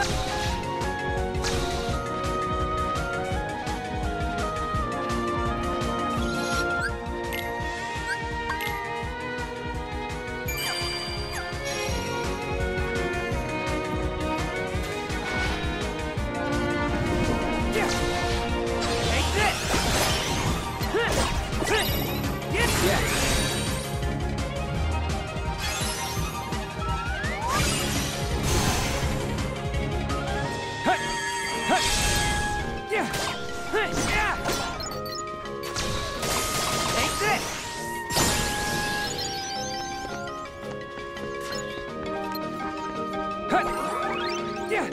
Huh! Yeah!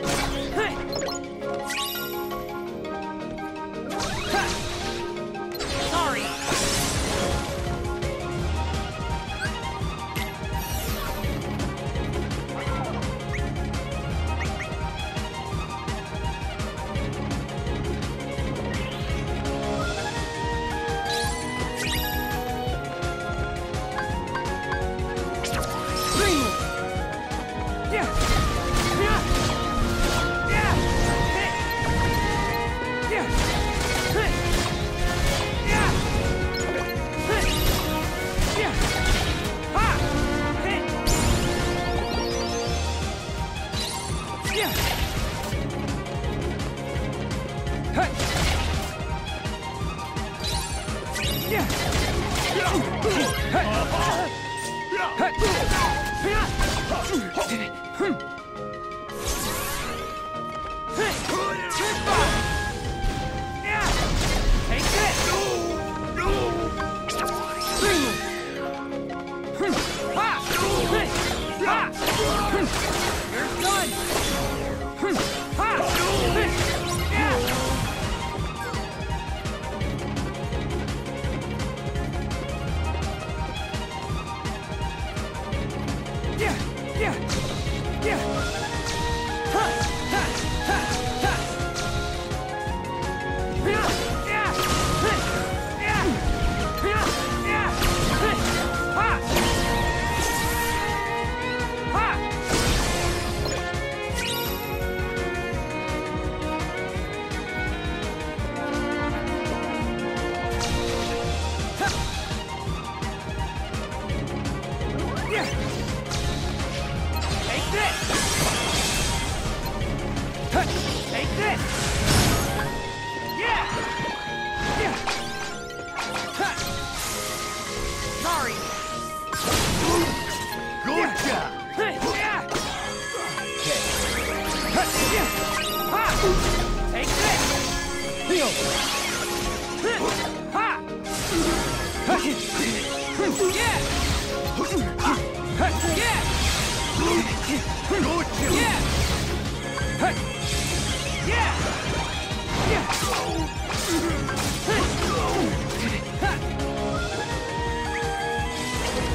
Где?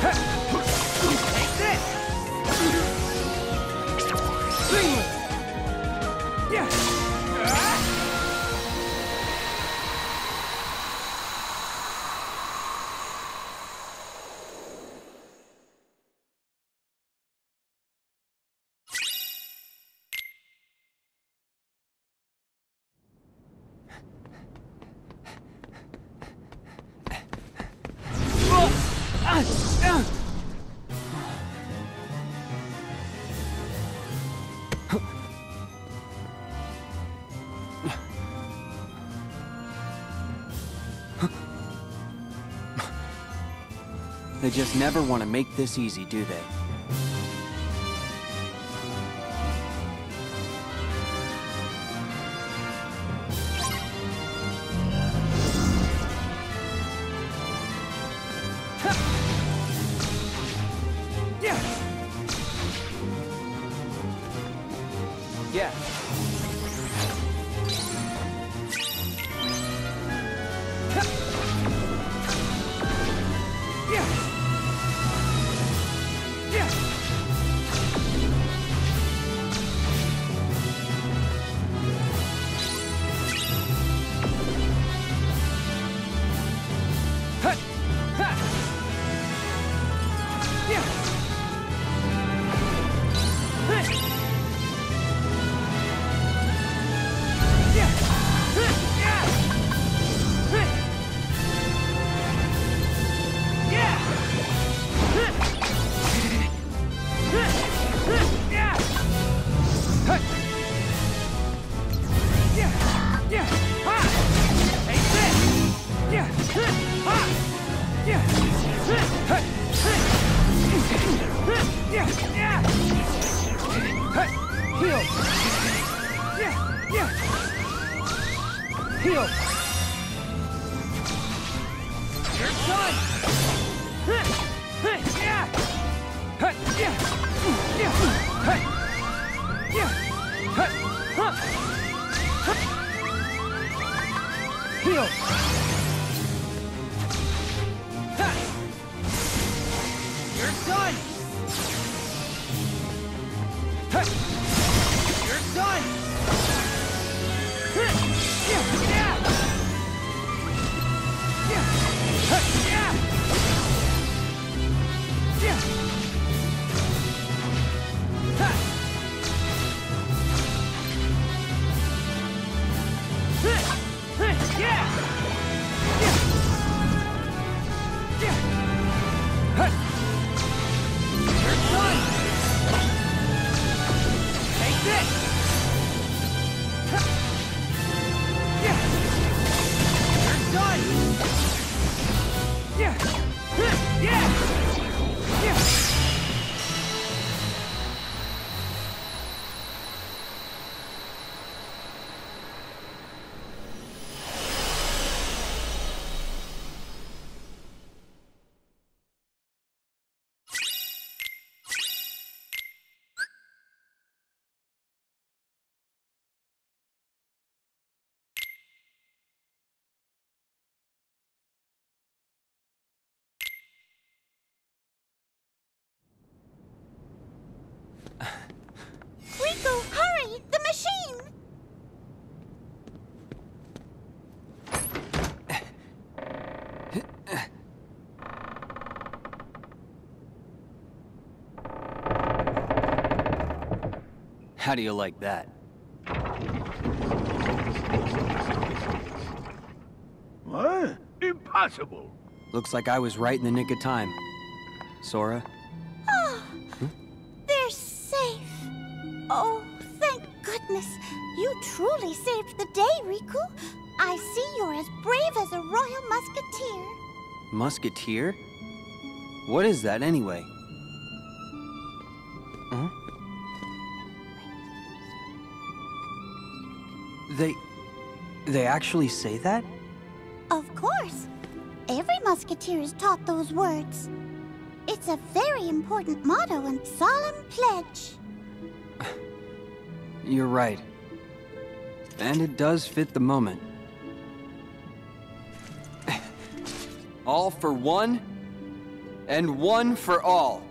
Huh! They just never want to make this easy, do they? Seal! You're done! Heal! Riku, hurry! The machine! How do you like that? What? Impossible. Looks like I was right in the nick of time. Sora? Goodness. You truly saved the day, Riku. I see you're as brave as a royal musketeer. Musketeer? What is that anyway? Huh? They... they actually say that? Of course. Every musketeer is taught those words. It's a very important motto and solemn pledge. You're right. And it does fit the moment. all for one, and one for all.